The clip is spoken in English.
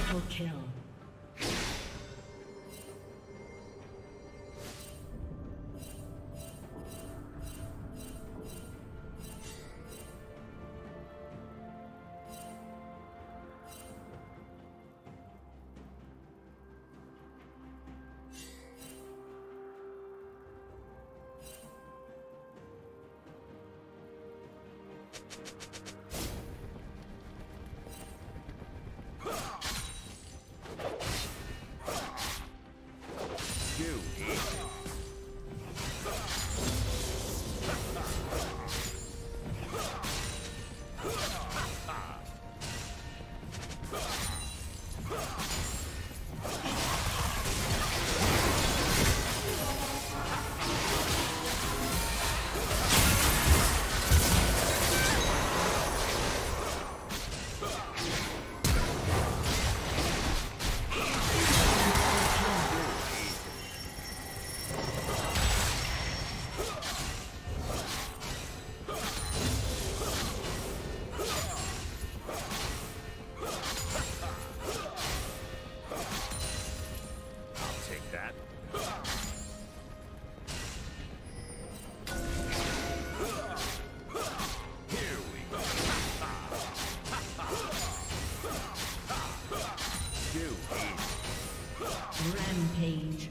Triple kill. Rampage.